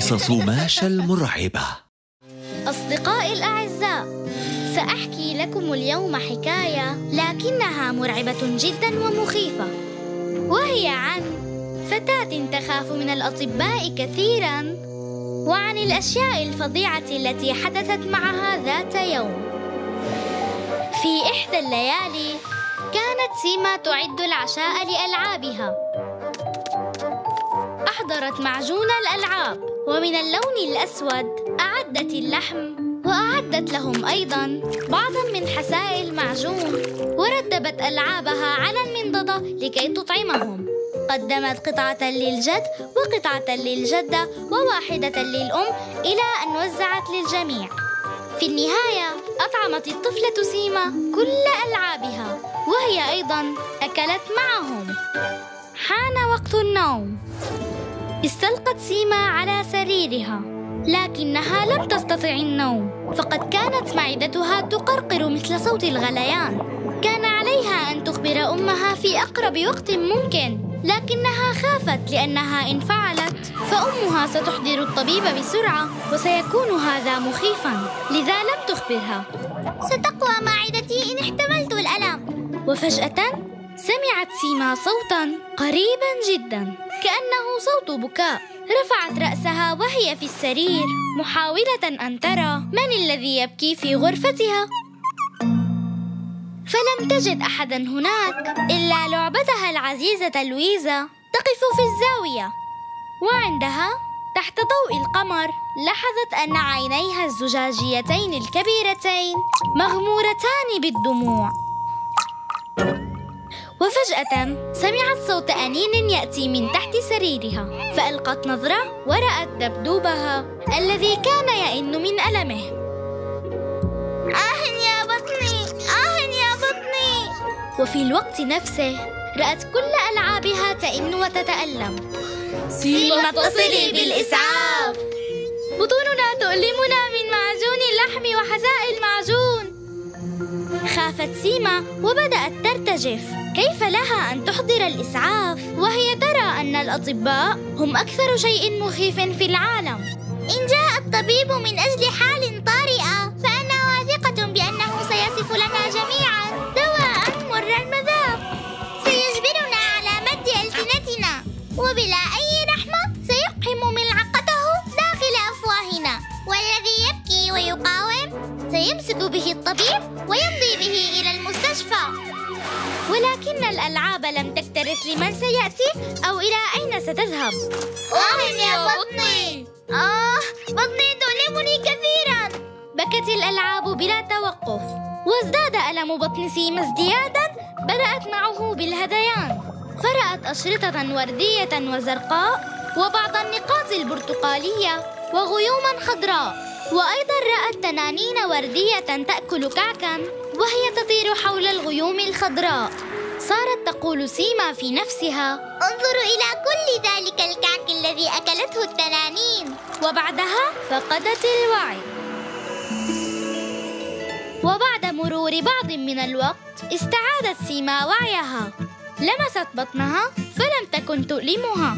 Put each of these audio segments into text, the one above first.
قصص ماشا المرعبة أصدقائي الأعزاء سأحكي لكم اليوم حكاية لكنها مرعبة جدا ومخيفة وهي عن فتاة تخاف من الأطباء كثيرا وعن الأشياء الفظيعة التي حدثت معها ذات يوم. في إحدى الليالي كانت سيما تعد العشاء لألعابها. أحضرت معجون الألعاب. ومن اللون الأسود أعدت اللحم وأعدت لهم أيضا بعضا من حسائل المعجون ورتبت ألعابها على المنضدة لكي تطعمهم. قدمت قطعة للجد وقطعة للجدة وواحدة للأم إلى أن وزعت للجميع. في النهاية أطعمت الطفلة سيما كل ألعابها وهي أيضا أكلت معهم. حان وقت النوم. استلقت سيما على سريرها لكنها لم تستطع النوم فقد كانت معدتها تقرقر مثل صوت الغليان. كان عليها أن تخبر أمها في أقرب وقت ممكن لكنها خافت لأنها إن فعلت فأمها ستحضر الطبيب بسرعة وسيكون هذا مخيفا لذا لم تخبرها. ستقوى معدتي إن احتملت الألم. وفجأة سمعت سيما صوتا قريبا جدا. كأنه صوت بكاء. رفعت رأسها وهي في السرير محاولة أن ترى من الذي يبكي في غرفتها. فلم تجد أحدا هناك إلا لعبتها العزيزة لويزا تقف في الزاوية. وعندها تحت ضوء القمر لاحظت أن عينيها الزجاجيتين الكبيرتين مغمورتان بالدموع. وفجأة سمعت صوت أنين يأتي من تحت سريرها فألقت نظرة ورأت دبدوبها الذي كان يئن من ألمه. آه يا بطني آه يا بطني. وفي الوقت نفسه رأت كل ألعابها تئن وتتألم. سيما اتصلي بالإسعاف. بطوننا تؤلمنا من معجون اللحم وحساء المعجون. خافت سيما وبدأت ترتجف. كيف لها أن تحضر الإسعاف؟ وهي ترى أن الأطباء هم أكثر شيء مخيف في العالم. إن جاء الطبيب من أجل سيمسك به الطبيب ويمضي به إلى المستشفى. ولكن الألعاب لم تكترث لمن سيأتي أو إلى أين ستذهب. آه يا بطني. آه بطني تؤلمني كثيرا. بكت الألعاب بلا توقف. وازداد ألم بطن سيما ازديادا بدأت معه بالهذيان فرأت أشرطة وردية وزرقاء وبعض النقاط البرتقالية وغيوما خضراء. وأيضا رأت تنانين وردية تأكل كعكا وهي تطير حول الغيوم الخضراء. صارت تقول سيما في نفسها انظروا إلى كل ذلك الكعك الذي أكلته التنانين. وبعدها فقدت الوعي. وبعد مرور بعض من الوقت استعادت سيما وعيها. لمست بطنها فلم تكن تؤلمها.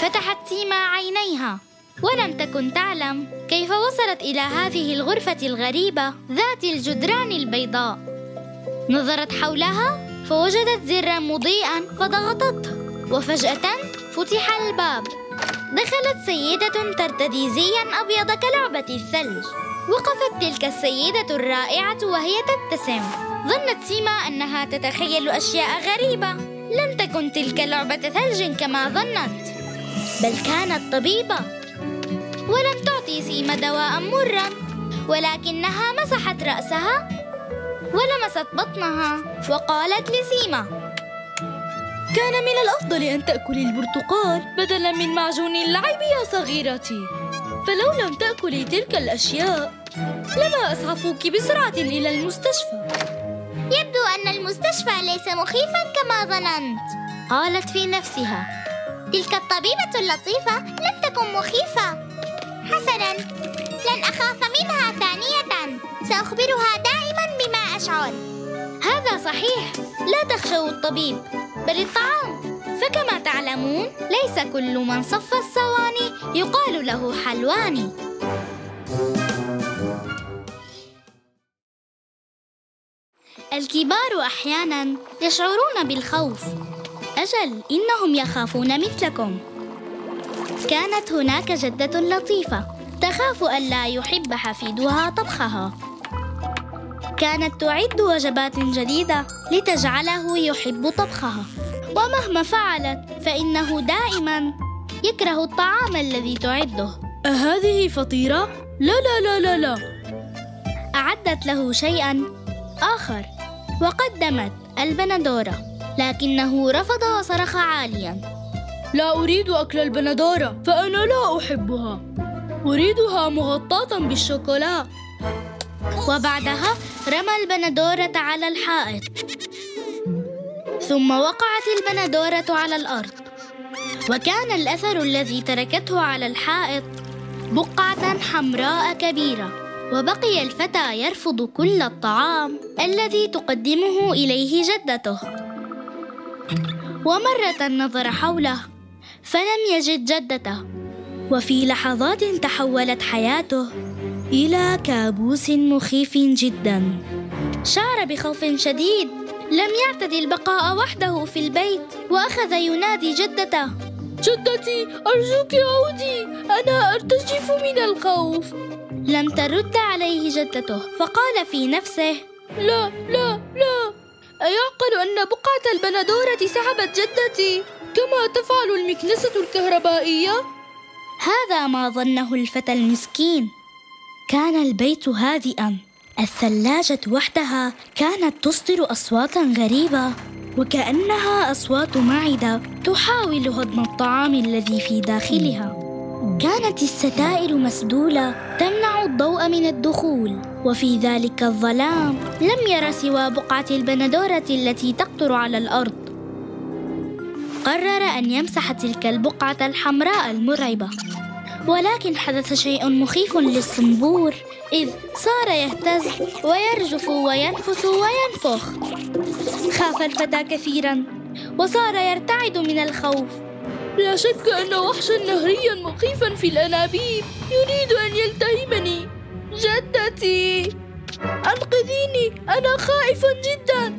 فتحت سيما عينيها. ولم تكن تعلم كيف وصلت إلى هذه الغرفة الغريبة ذات الجدران البيضاء. نظرت حولها فوجدت زرا مضيئا فضغطته وفجأة فتح الباب. دخلت سيدة ترتدي زيا أبيض كلعبة الثلج. وقفت تلك السيدة الرائعة وهي تبتسم. ظنت سيما أنها تتخيل أشياء غريبة. لم تكن تلك لعبة ثلج كما ظنت بل كانت طبيبة. ولم تعطي سيما دواء مرا. ولكنها مسحت رأسها ولمست بطنها وقالت لسيما كان من الأفضل أن تأكلي البرتقال بدلا من معجون اللعب يا صغيرتي. فلو لم تأكلي تلك الأشياء لما أسعفوك بسرعة إلى المستشفى. يبدو أن المستشفى ليس مخيفا كما ظننت. قالت في نفسها تلك الطبيبة اللطيفة لم تكن مخيفة. حسنا. لن أخاف منها ثانية. سأخبرها دائما بما أشعر. هذا صحيح. لا تخشوا الطبيب بل الطعام. فكما تعلمون ليس كل من صف الصواني يقال له حلواني. الكبار أحيانا يشعرون بالخوف. أجل إنهم يخافون مثلكم. كانت هناك جدة لطيفة تخاف الا يحب حفيدها طبخها. كانت تعد وجبات جديدة لتجعله يحب طبخها. ومهما فعلت فإنه دائما يكره الطعام الذي تعده. أهذه فطيرة؟ لا لا لا لا لا. أعدت له شيئا آخر وقدمت البندورة لكنه رفض وصرخ عاليا. لا أريد أكل البندورة فأنا لا أحبها. أريدها مغطاة بالشوكولا. وبعدها رمى البندورة على الحائط. ثم وقعت البندورة على الأرض. وكان الأثر الذي تركته على الحائط بقعة حمراء كبيرة. وبقي الفتى يرفض كل الطعام الذي تقدمه إليه جدته. ومرة نظر حوله فلم يجد جدته. وفي لحظات تحولت حياته إلى كابوس مخيف جدا. شعر بخوف شديد. لم يعتد البقاء وحده في البيت. وأخذ ينادي جدته. جدتي أرجوك عودي أنا أرتجف من الخوف. لم ترد عليه جدته. فقال في نفسه لا لا لا. أيعقل أن بقعة البندورة سحبت جدتي. كما تفعل المكنسة الكهربائية؟ هذا ما ظنه الفتى المسكين. كان البيت هادئا. الثلاجة وحدها كانت تصدر أصواتا غريبة وكأنها أصوات معدة تحاول هضم الطعام الذي في داخلها. كانت الستائر مسدولة تمنع الضوء من الدخول وفي ذلك الظلام لم ير سوى بقعة البندورة التي تقطر على الأرض. قرر أن يمسح تلك البقعة الحمراء المرعبة. ولكن حدث شيء مخيف للصنبور إذ صار يهتز ويرجف وينفث وينفخ. خاف الفتى كثيرا وصار يرتعد من الخوف. لا شك أن وحشا نهريا مخيفا في الأنابيب. يريد أن يلتهمني. جدتي! أنقذيني أنا خائف جدا.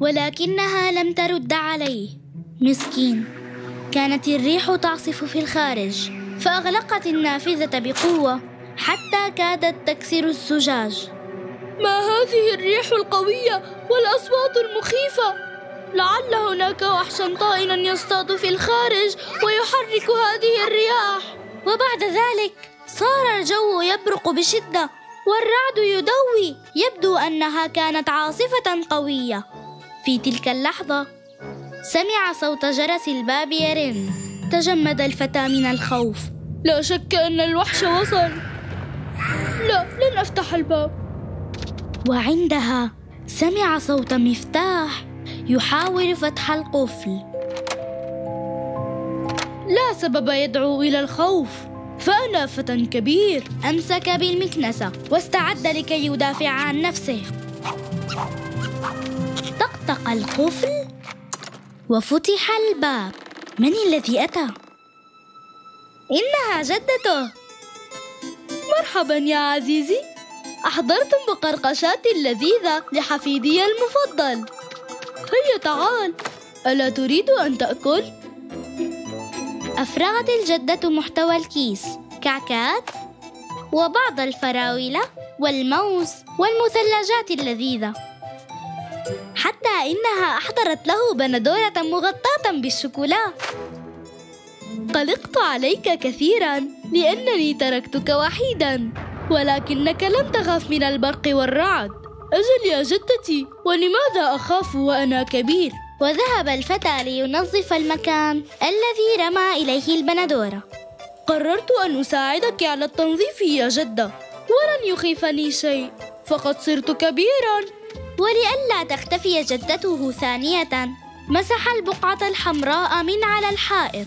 ولكنها لم ترد عليه. مسكين. كانت الريح تعصف في الخارج فأغلقت النافذة بقوة حتى كادت تكسر الزجاج. ما هذه الريح القوية والأصوات المخيفة؟ لعل هناك وحشا طائنا يصطاد في الخارج ويحرك هذه الرياح. وبعد ذلك صار الجو يبرق بشدة والرعد يدوي. يبدو أنها كانت عاصفة قوية. في تلك اللحظة سمع صوت جرس الباب يرن. تجمد الفتى من الخوف. لا شك أن الوحش وصل. لا لن أفتح الباب. وعندها سمع صوت مفتاح يحاول فتح القفل. لا سبب يدعو إلى الخوف. فأنا فتى كبير. أمسك بالمكنسة واستعد لكي يدافع عن نفسه. طقطق القفل. وفتح الباب. من الذي أتى؟ إنها جدته. مرحبا يا عزيزي. أحضرتم بقرقشات لذيذة لحفيدي المفضل. هيا تعال. ألا تريد أن تأكل؟ أفرغت الجدة محتوى الكيس كعكات وبعض الفراولة والموز والمثلجات اللذيذة. إنها أحضرت له بندورة مغطاة بالشوكولا. قلقت عليك كثيرا لأنني تركتك وحيدا ولكنك لم تخف من البرق والرعد. أجل يا جدتي ولماذا أخاف وأنا كبير؟ وذهب الفتى لينظف المكان الذي رمى إليه البندورة. قررت أن أساعدك على التنظيف يا جدة ولن يخيفني شيء فقد صرت كبيرا. ولئلا تختفي جدته ثانية. مسح البقعة الحمراء من على الحائط.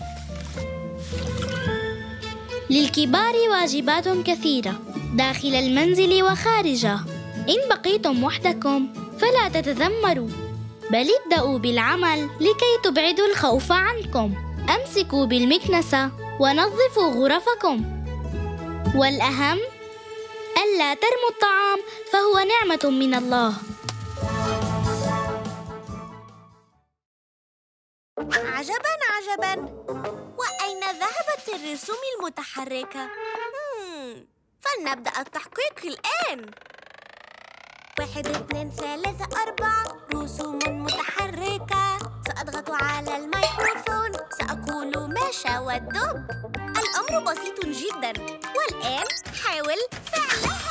للكبار واجبات كثيرة داخل المنزل وخارجه. إن بقيتم وحدكم فلا تتذمروا بل ابدأوا بالعمل لكي تبعدوا الخوف عنكم. أمسكوا بالمكنسة ونظفوا غرفكم. والأهم ألا ترموا الطعام فهو نعمة من الله. عجبا عجبا. وأين ذهبت الرسوم المتحركة؟ فلنبدأ التحقيق الآن. واحد اثنين ثلاثة أربعة. رسوم متحركة. سأضغط على الميكروفون. سأقول ماشى والدب الأمر بسيط جدا. والآن حاول فعلها.